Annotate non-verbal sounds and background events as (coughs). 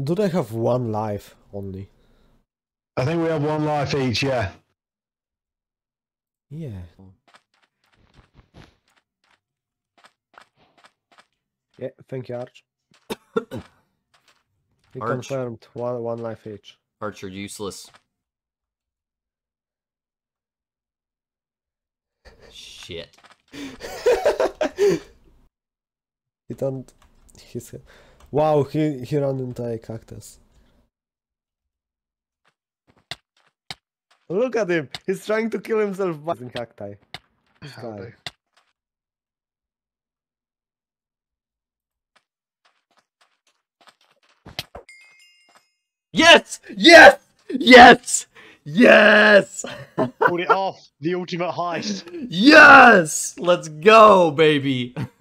Do they have one life only? I think we have one life each. Yeah. Yeah. Yeah, thank you, Arch. (coughs) We Arch. confirmed one one life each. Archer useless. Shit. (laughs) he don't. He's. Wow, he he ran into a cactus. Look at him! He's trying to kill himself by in cacti. Guy. Yes! Yes! Yes! Yes! Pulled it off. The ultimate heist. (laughs) yes! Let's go, baby.